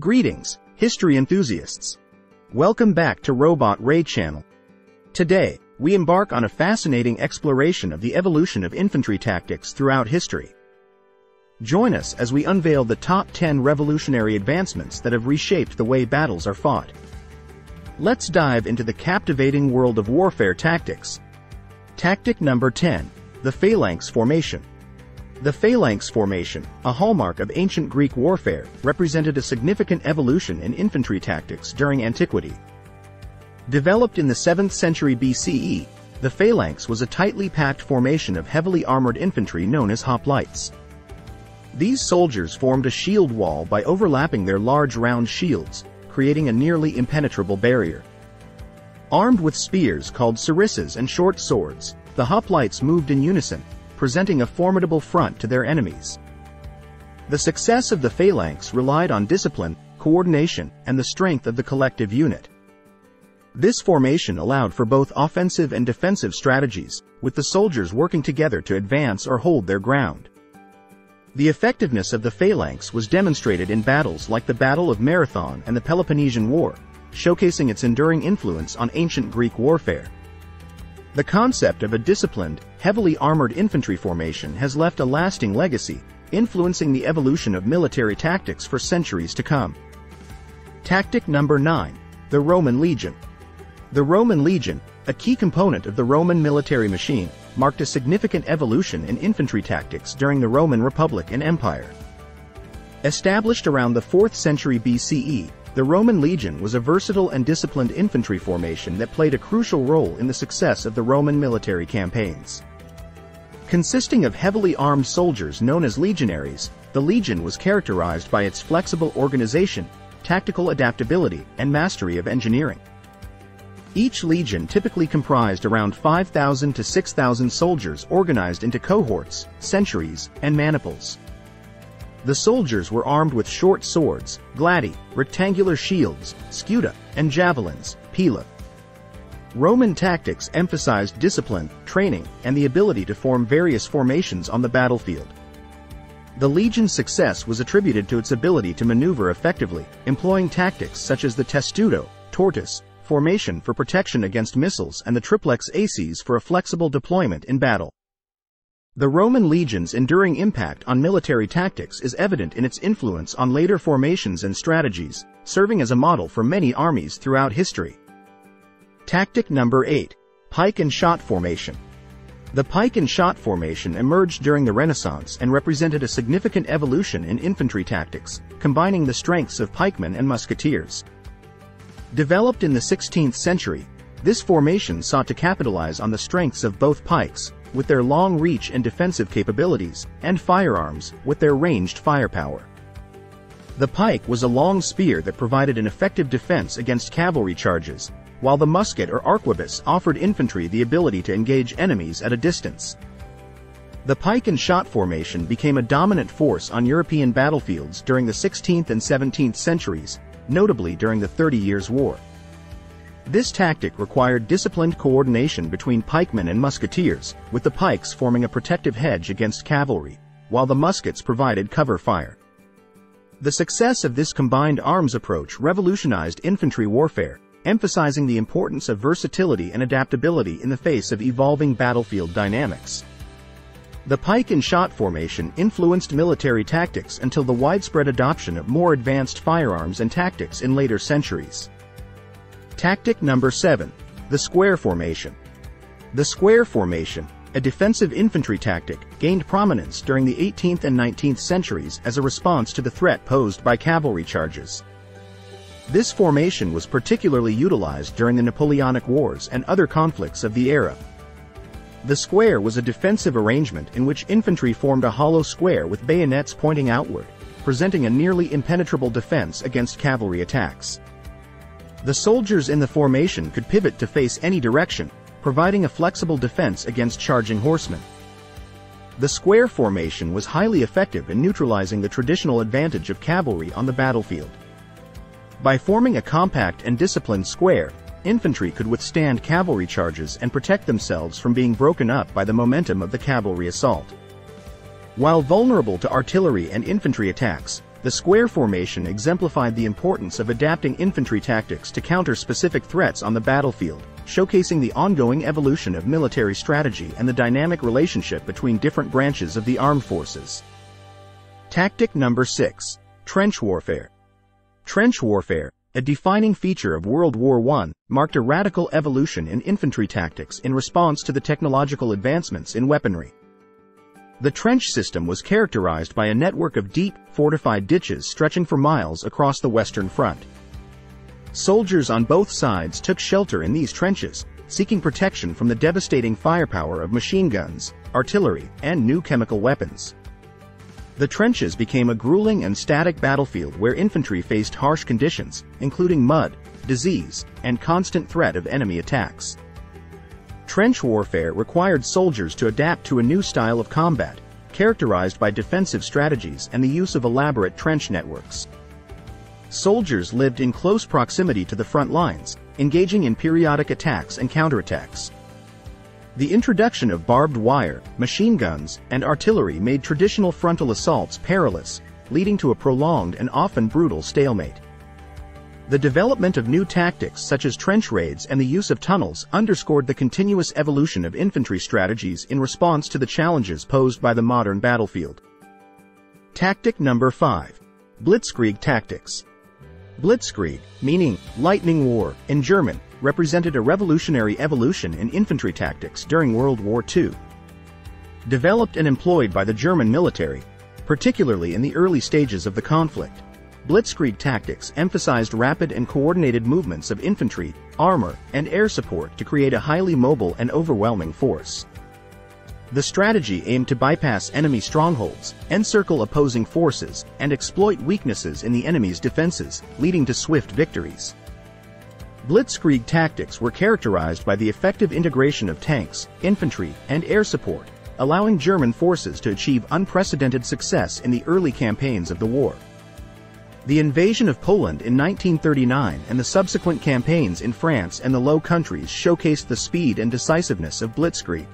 Greetings, history enthusiasts. Welcome back to Robot Ray Channel. Today, we embark on a fascinating exploration of the evolution of infantry tactics throughout history. Join us as we unveil the top 10 revolutionary advancements that have reshaped the way battles are fought. Let's dive into the captivating world of warfare tactics. Tactic number 10, the Phalanx Formation. The phalanx formation, a hallmark of ancient Greek warfare, represented a significant evolution in infantry tactics during antiquity. Developed in the 7th century BCE, the phalanx was a tightly packed formation of heavily armored infantry known as hoplites. These soldiers formed a shield wall by overlapping their large round shields, creating a nearly impenetrable barrier. Armed with spears called sarissas and short swords, the hoplites moved in unison, presenting a formidable front to their enemies. The success of the phalanx relied on discipline, coordination, and the strength of the collective unit. This formation allowed for both offensive and defensive strategies, with the soldiers working together to advance or hold their ground. The effectiveness of the phalanx was demonstrated in battles like the Battle of Marathon and the Peloponnesian War, showcasing its enduring influence on ancient Greek warfare. The concept of a disciplined, heavily armored infantry formation has left a lasting legacy, influencing the evolution of military tactics for centuries to come. Tactic number 9. The Roman Legion. The Roman Legion, a key component of the Roman military machine, marked a significant evolution in infantry tactics during the Roman Republic and Empire. Established around the 4th century BCE, the Roman legion was a versatile and disciplined infantry formation that played a crucial role in the success of the Roman military campaigns. Consisting of heavily armed soldiers known as legionaries, the legion was characterized by its flexible organization, tactical adaptability, and mastery of engineering. Each legion typically comprised around 5,000 to 6,000 soldiers organized into cohorts, centuries, and maniples. The soldiers were armed with short swords, gladi, rectangular shields, scuta, and javelins, pila. Roman tactics emphasized discipline, training, and the ability to form various formations on the battlefield. The legion's success was attributed to its ability to maneuver effectively, employing tactics such as the testudo, tortoise, formation for protection against missiles and the triplex acies for a flexible deployment in battle. The Roman legion's enduring impact on military tactics is evident in its influence on later formations and strategies, serving as a model for many armies throughout history. Tactic number 8. Pike and Shot Formation. The pike and shot formation emerged during the Renaissance and represented a significant evolution in infantry tactics, combining the strengths of pikemen and musketeers. Developed in the 16th century, this formation sought to capitalize on the strengths of both pikes, with their long reach and defensive capabilities, and firearms, with their ranged firepower. The pike was a long spear that provided an effective defense against cavalry charges, while the musket or arquebus offered infantry the ability to engage enemies at a distance. The pike and shot formation became a dominant force on European battlefields during the 16th and 17th centuries, notably during the Thirty Years' War. This tactic required disciplined coordination between pikemen and musketeers, with the pikes forming a protective hedge against cavalry, while the muskets provided cover fire. The success of this combined arms approach revolutionized infantry warfare, emphasizing the importance of versatility and adaptability in the face of evolving battlefield dynamics. The pike and shot formation influenced military tactics until the widespread adoption of more advanced firearms and tactics in later centuries. Tactic number 7. The Square Formation. The square formation, a defensive infantry tactic, gained prominence during the 18th and 19th centuries as a response to the threat posed by cavalry charges. This formation was particularly utilized during the Napoleonic Wars and other conflicts of the era. The square was a defensive arrangement in which infantry formed a hollow square with bayonets pointing outward, presenting a nearly impenetrable defense against cavalry attacks. The soldiers in the formation could pivot to face any direction, providing a flexible defense against charging horsemen. The square formation was highly effective in neutralizing the traditional advantage of cavalry on the battlefield. By forming a compact and disciplined square, infantry could withstand cavalry charges and protect themselves from being broken up by the momentum of the cavalry assault. While vulnerable to artillery and infantry attacks, The square formation exemplified the importance of adapting infantry tactics to counter specific threats on the battlefield, showcasing the ongoing evolution of military strategy and the dynamic relationship between different branches of the armed forces. Tactic number 6. Trench Warfare. Trench warfare, a defining feature of World War I, marked a radical evolution in infantry tactics in response to the technological advancements in weaponry. The trench system was characterized by a network of deep, fortified ditches stretching for miles across the Western Front. Soldiers on both sides took shelter in these trenches, seeking protection from the devastating firepower of machine guns, artillery, and new chemical weapons. The trenches became a grueling and static battlefield where infantry faced harsh conditions, including mud, disease, and constant threat of enemy attacks. Trench warfare required soldiers to adapt to a new style of combat, characterized by defensive strategies and the use of elaborate trench networks. Soldiers lived in close proximity to the front lines, engaging in periodic attacks and counterattacks. The introduction of barbed wire, machine guns, and artillery made traditional frontal assaults perilous, leading to a prolonged and often brutal stalemate. The development of new tactics such as trench raids and the use of tunnels underscored the continuous evolution of infantry strategies in response to the challenges posed by the modern battlefield. Tactic number 5. Blitzkrieg Tactics Blitzkrieg, meaning lightning war in German, represented a revolutionary evolution in infantry tactics during World War II. Developed and employed by the German military, particularly in the early stages of the conflict, Blitzkrieg tactics emphasized rapid and coordinated movements of infantry, armor, and air support to create a highly mobile and overwhelming force. The strategy aimed to bypass enemy strongholds, encircle opposing forces, and exploit weaknesses in the enemy's defenses, leading to swift victories. Blitzkrieg tactics were characterized by the effective integration of tanks, infantry, and air support, allowing German forces to achieve unprecedented success in the early campaigns of the war. The invasion of Poland in 1939 and the subsequent campaigns in France and the Low Countries showcased the speed and decisiveness of Blitzkrieg.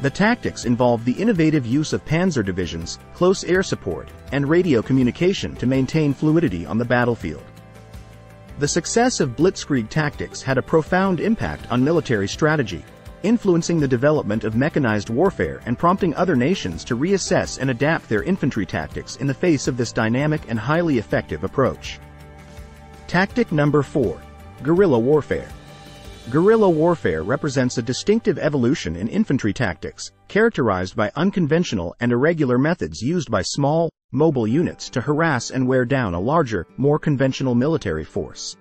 The tactics involved the innovative use of panzer divisions, close air support, and radio communication to maintain fluidity on the battlefield. The success of blitzkrieg tactics had a profound impact on military strategy, influencing the development of mechanized warfare and prompting other nations to reassess and adapt their infantry tactics in the face of this dynamic and highly effective approach. Tactic number 4. Guerrilla Warfare. Guerrilla warfare represents a distinctive evolution in infantry tactics, characterized by unconventional and irregular methods used by small, mobile units to harass and wear down a larger, more conventional military force.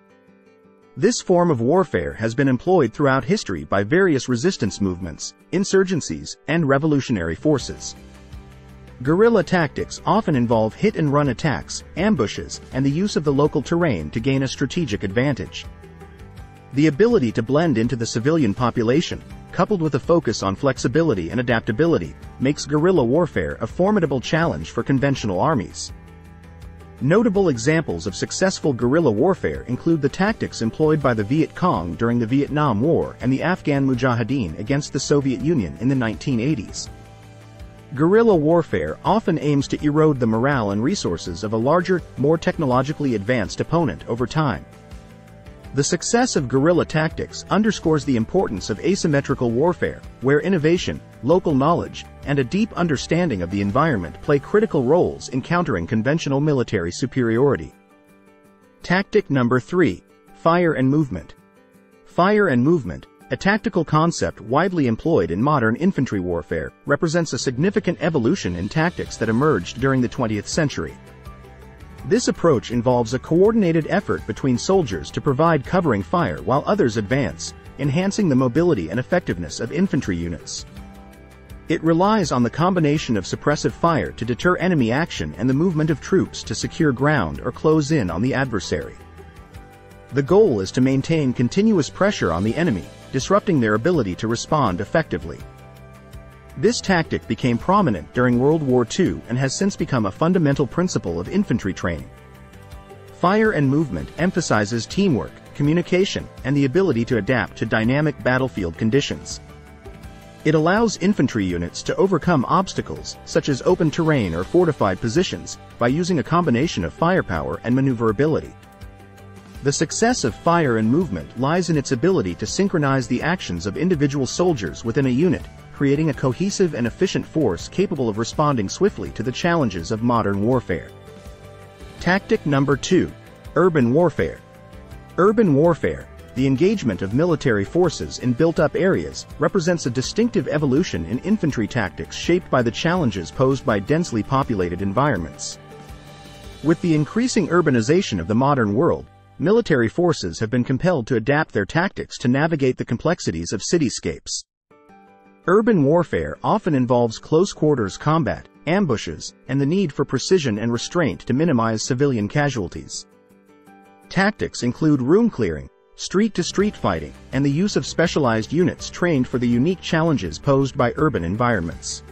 This form of warfare has been employed throughout history by various resistance movements, insurgencies, and revolutionary forces. Guerrilla tactics often involve hit-and-run attacks, ambushes, and the use of the local terrain to gain a strategic advantage. The ability to blend into the civilian population, coupled with a focus on flexibility and adaptability, makes guerrilla warfare a formidable challenge for conventional armies. Notable examples of successful guerrilla warfare include the tactics employed by the Viet Cong during the Vietnam War and the Afghan Mujahideen against the Soviet Union in the 1980s. Guerrilla warfare often aims to erode the morale and resources of a larger, more technologically advanced opponent over time. The success of guerrilla tactics underscores the importance of asymmetrical warfare, where innovation, local knowledge, and a deep understanding of the environment play critical roles in countering conventional military superiority. Tactic number 3. Fire and Movement. Fire and movement, a tactical concept widely employed in modern infantry warfare, represents a significant evolution in tactics that emerged during the 20th century. This approach involves a coordinated effort between soldiers to provide covering fire while others advance, enhancing the mobility and effectiveness of infantry units. It relies on the combination of suppressive fire to deter enemy action and the movement of troops to secure ground or close in on the adversary. The goal is to maintain continuous pressure on the enemy, disrupting their ability to respond effectively. This tactic became prominent during World War II and has since become a fundamental principle of infantry training. Fire and movement emphasizes teamwork, communication, and the ability to adapt to dynamic battlefield conditions. It allows infantry units to overcome obstacles, such as open terrain or fortified positions, by using a combination of firepower and maneuverability. The success of fire and movement lies in its ability to synchronize the actions of individual soldiers within a unit, creating a cohesive and efficient force capable of responding swiftly to the challenges of modern warfare. Tactic number 2. Urban Warfare. Urban warfare, the engagement of military forces in built-up areas, represents a distinctive evolution in infantry tactics shaped by the challenges posed by densely populated environments. With the increasing urbanization of the modern world, military forces have been compelled to adapt their tactics to navigate the complexities of cityscapes. Urban warfare often involves close-quarters combat, ambushes, and the need for precision and restraint to minimize civilian casualties. Tactics include room clearing, street-to-street fighting, and the use of specialized units trained for the unique challenges posed by urban environments.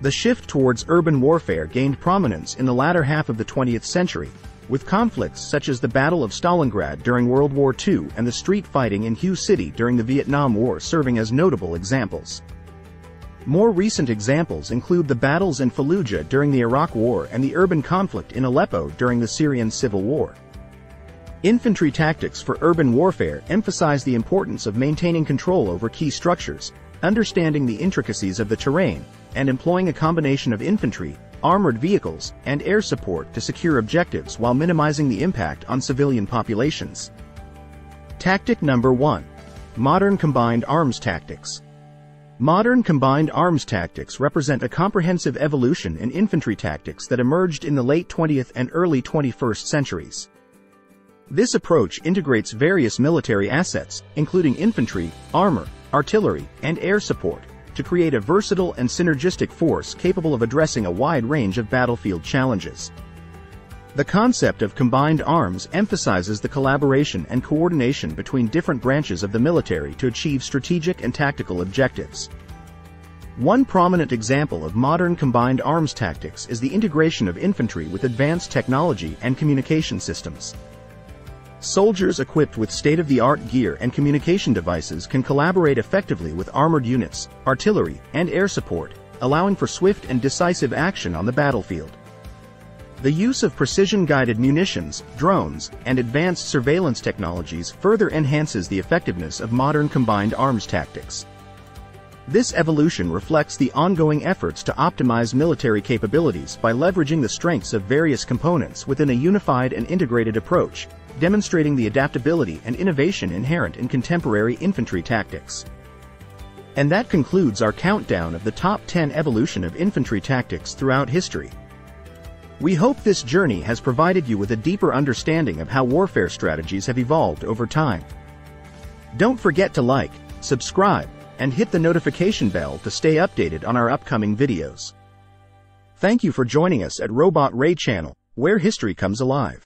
The shift towards urban warfare gained prominence in the latter half of the 20th century, with conflicts such as the Battle of Stalingrad during World War II and the street fighting in Hue City during the Vietnam War serving as notable examples. More recent examples include the battles in Fallujah during the Iraq War and the urban conflict in Aleppo during the Syrian civil war. Infantry tactics for urban warfare emphasize the importance of maintaining control over key structures, understanding the intricacies of the terrain, and employing a combination of infantry, armored vehicles, and air support to secure objectives while minimizing the impact on civilian populations. Tactic number 1. Modern Combined Arms Tactics. Modern combined arms tactics represent a comprehensive evolution in infantry tactics that emerged in the late 20th and early 21st centuries. This approach integrates various military assets, including infantry, armor, artillery, and air support, to create a versatile and synergistic force capable of addressing a wide range of battlefield challenges. The concept of combined arms emphasizes the collaboration and coordination between different branches of the military to achieve strategic and tactical objectives. One prominent example of modern combined arms tactics is the integration of infantry with advanced technology and communication systems. Soldiers equipped with state-of-the-art gear and communication devices can collaborate effectively with armored units, artillery, and air support, allowing for swift and decisive action on the battlefield. The use of precision-guided munitions, drones, and advanced surveillance technologies further enhances the effectiveness of modern combined arms tactics. This evolution reflects the ongoing efforts to optimize military capabilities by leveraging the strengths of various components within a unified and integrated approach, demonstrating the adaptability and innovation inherent in contemporary infantry tactics. And that concludes our countdown of the top 10 evolution of infantry tactics throughout history. We hope this journey has provided you with a deeper understanding of how warfare strategies have evolved over time. Don't forget to like, subscribe, and hit the notification bell to stay updated on our upcoming videos. Thank you for joining us at Robot Ray Channel, where history comes alive.